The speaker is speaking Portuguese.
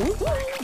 Whoop!